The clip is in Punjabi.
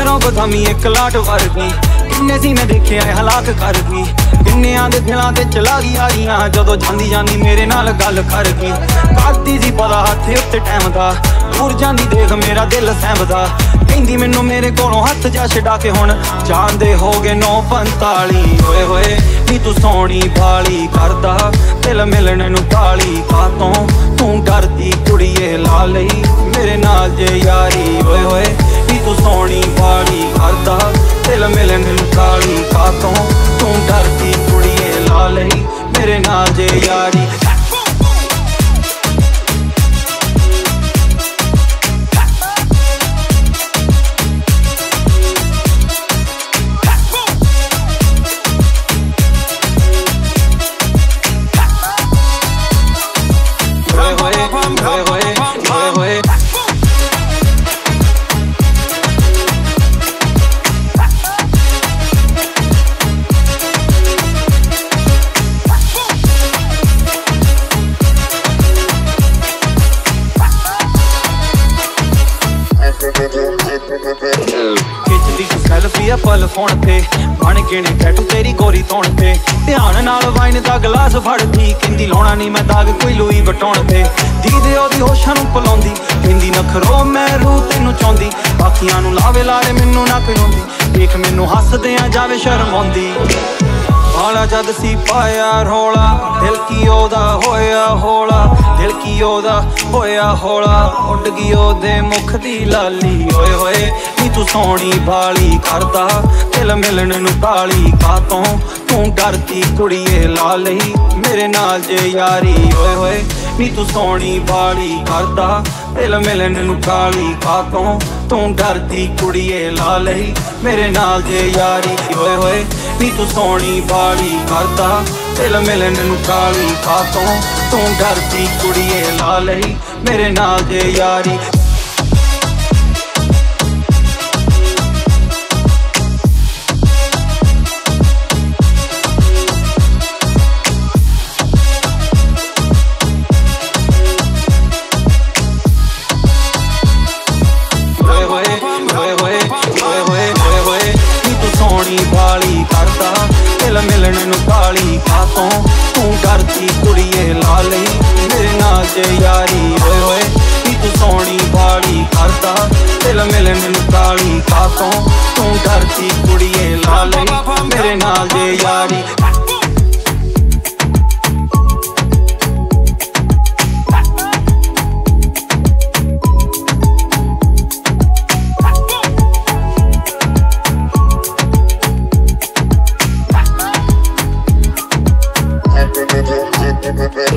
ਬਦਮੀ, ਇੱਕ ਲਾਟ ਵਰਗੀ। ਕਿੰਨੇ ਸੀ ਮੈਂ ਦੇਖਿਆ ਹਲਾਕ ਕਰ ਗਈ। ਕਿੰਨਿਆਂ ਦੇ ਦਿਲਾਂ ਤੇ ਚਲਾ ਗਈ ਆਈਆਂ ਜਦੋਂ ਜਾਂਦੀ ਜਾਂਦੀ ਮੇਰੇ ਨਾਲ ਗੱਲ ਕਰ ਗਈ। ਕਰਦੀ ਸੀ ਪਤਾ ਹੱਥ ਉੱਤੇ ਟਾਈਮ ਦਾ, ਦੂਰ ਜਾਂਦੀ ਦੇਖ ਮੇਰਾ ਦਿਲ ਸਹਿਮਦਾ। ਕਹਿੰਦੀ ਮੈਨੂੰ ਮੇਰੇ ਕੋਲੋਂ ਹੱਥ ਜਾ ਛਡਾ ਕੇ ਹੁਣ। ਜਾਂਦੇ ਹੋ ਗਏ 945 ਓਏ ਹੋਏ, ਨੀ ਤੂੰ ਸੋਹਣੀ ਬਾਲੀ ਕਰਦਾ। ਦਿਲ ਮਿਲਣ ਨੂੰ ਕਾਲੀ ਕਾਤੋਂ ਤੂੰ ਡਰਦੀ ਕੁੜੀਏ ਲਾ ਲਈ, ਮੇਰੇ ਨਾਲ ਜੇ ਯਾਰੀ yard. ਸੈਲਫੀ ਫੋਨ ਤੇ ਬਣ ਕੇ ਨੇ ਟੈਟੂ ਤੇਰੀ ਗੋਰੀ ਤੋਣ ਤੇ। ਧਿਆਨ ਨਾਲ ਵਾਈਨ ਦਾ ਗਲਾਸ ਫੜਦੀ ਕਹਿੰਦੀ ਲਾਉਣਾ ਨਹੀਂ ਮੈਂ ਦਾਗ ਕੋਈ ਲੂਈ ਵਟਾਉਣ ਤੇ। ਦੀਦੇ ਉਹਦੀ ਹੋਸ਼ਾਂ ਨੂੰ ਪਲਾਉਂਦੀ, ਕਹਿੰਦੀ ਨਖਰੋ ਮੈਂ ਰੂ ਤੈਨੂੰ ਚਾਹੁੰਦੀ। ਬਾਕੀਆਂ ਨੂੰ ਲਾਵੇ ਲਾਰੇ, ਮੈਨੂੰ ਨਾ ਕਰਾਉਂਦੀ ਦੇਖ, ਮੈਨੂੰ ਹੱਸਦੇ ਆ ਜਾਵੇ ਸ਼ਰਮ ਆਉਂਦੀ। ਹਾਲਾ ਜਦ ਸੀ ਪਾਇਆ ਰੋਲਾ, ਦਿਲ ਕੀ ਉਹਦਾ ਹੋਇਆ ਹੋਲਾ, ਦਿਲ ਕੀ ਉਹਦਾ ਹੋਇਆ ਹੋਲਾ, ਉੱਡ ਗਈ ਉਹਦੇ ਮੁਖ ਦੀ ਲਾਲੀ। ਓਏ ਹੋਏ, ਨੀ ਤੂੰ ਸੋਹਣੀ ਬਾਲੀ ਕਰਦਾ, ਦਿਲ ਮਿਲਣ ਨੂੰ ਕਾਲੀ ਕਾਤੋਂ ਤੂੰ ਡਰਦੀ ਕੁੜੀਏ ਲਾ ਲਈ, ਮੇਰੇ ਨਾਲ ਜੇ ਯਾਰੀ। ਓਏ ਹੋਏ, ਨੀ ਤੂੰ ਸੋਹਣੀ ਬਾਲੀ ਕਰਦਾ, ਦਿਲ ਮਿਲਣ ਨੂੰ ਕਾਲੀ ਕਾਤੋਂ ਤੂੰ ਡਰਦੀ ਕੁੜੀਏ ਲਾ ਲਈ, ਮੇਰੇ ਨਾਲ ਜੇ ਯਾਰੀ। ਓਏ ਹੋਏ ਨੀ ਤੂੰ ਸੋਹਣੀ ਬਾਲੀ ਕਰਦਾ। ਦਿਲ ਮਿਲਣ ਨੂੰ ਕਾਲੀ ਕਾਤੋਂ ਤੂੰ ਡਰਦੀ ਕੁੜੀਏ ਲਾ ਲਈ। ਮੇਰੇ ਨਾਲ ਜੇ ਯਾਰੀ ਕਰਦਾ। ਦਿਲ ਮਿਲਣ ਨੂੰ ਕਾਲੀ ਕਾਤੋਂ ਤੂੰ ਡਰਦੀ ਕੁੜੀਏ ਲਾ ਲਈ ਮੇਰੇ ਨਾਲ ਜੇ ਯਾਰੀ ਹੋਏ ਹੋਏ ਨੀ ਤੂੰ ਸੋਹਣੀ ਬਾਲੀ ਕਰਦਾ। ਦਿਲ ਮਿਲਣ ਨੂੰ ਕਾਲੀ ਕਾਤੋਂ ਤੂੰ ਡਰਦੀ ਕੁੜੀਏ ਲਾ ਲਈ ਮੇਰੇ ਨਾਲ ਜੇ ਯਾਰੀ Baby, baby.